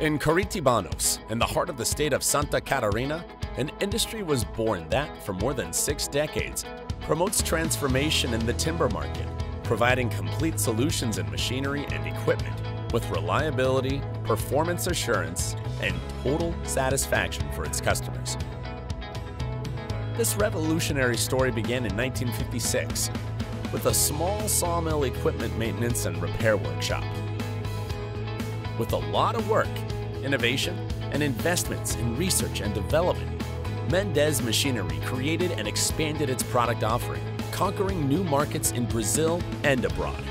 In Curitibanos, in the heart of the state of Santa Catarina, an industry was born that, for more than six decades, promotes transformation in the timber market, providing complete solutions in machinery and equipment with reliability, performance assurance, and total satisfaction for its customers. This revolutionary story began in 1956 with a small sawmill equipment maintenance and repair workshop. With a lot of work, innovation, and investments in research and development, Mendes Machinery created and expanded its product offering, conquering new markets in Brazil and abroad.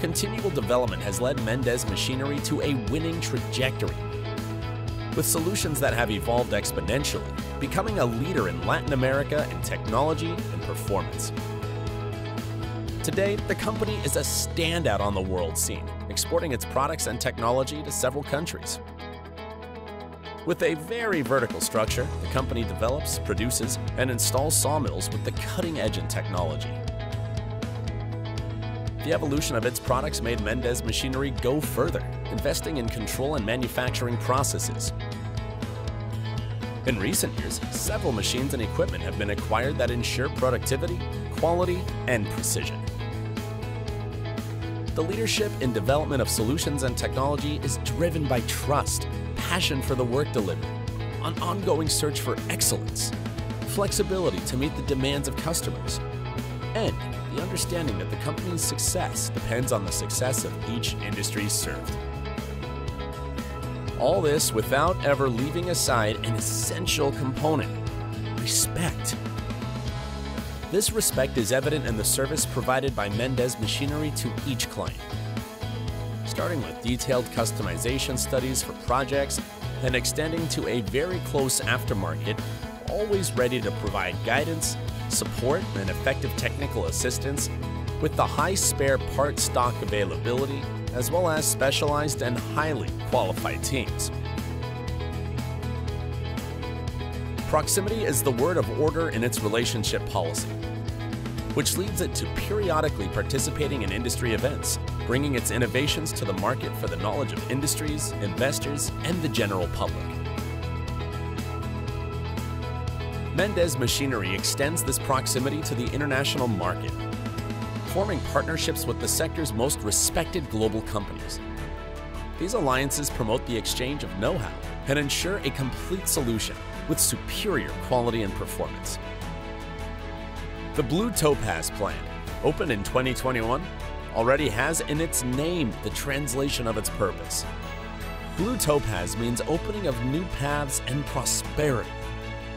Continual development has led Mendes Machinery to a winning trajectory, with solutions that have evolved exponentially, becoming a leader in Latin America in technology and performance. Today, the company is a standout on the world scene, exporting its products and technology to several countries. With a very vertical structure, the company develops, produces, and installs sawmills with the cutting edge in technology. The evolution of its products made Mendes Machinery go further, investing in control and manufacturing processes. In recent years, several machines and equipment have been acquired that ensure productivity, quality, and precision. The leadership in development of solutions and technology is driven by trust, passion for the work delivered, an ongoing search for excellence, flexibility to meet the demands of customers, and the understanding that the company's success depends on the success of each industry served. All this without ever leaving aside an essential component respect. This respect is evident in the service provided by Mendes Machinery to each client. Starting with detailed customization studies for projects and extending to a very close aftermarket, always ready to provide guidance, support, and effective technical assistance with the high spare part stock availability, as well as specialized and highly qualified teams. Proximity is the word of order in its relationship policy, which leads it to periodically participating in industry events, bringing its innovations to the market for the knowledge of industries, investors, and the general public. Mendes Machinery extends this proximity to the international market, forming partnerships with the sector's most respected global companies. These alliances promote the exchange of know-how and ensure a complete solution with superior quality and performance. The Blue Topaz plant, opened in 2021, already has in its name the translation of its purpose. Blue Topaz means opening of new paths and prosperity.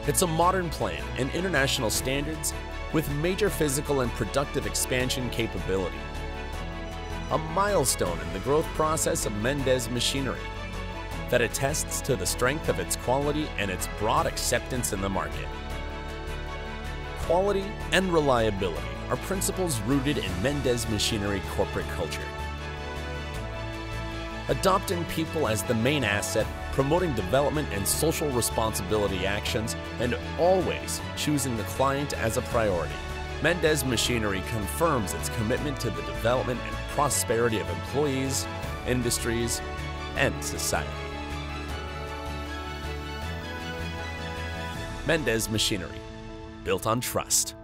It's a modern plant and international standards with major physical and productive expansion capability. A milestone in the growth process of Mendes Machinery that attests to the strength of its quality and its broad acceptance in the market. Quality and reliability are principles rooted in Mendes Machinery corporate culture. Adopting people as the main asset, promoting development and social responsibility actions, and always choosing the client as a priority. Mendes Machinery confirms its commitment to the development and prosperity of employees, industries, and society. Mendes Machinery, built on trust.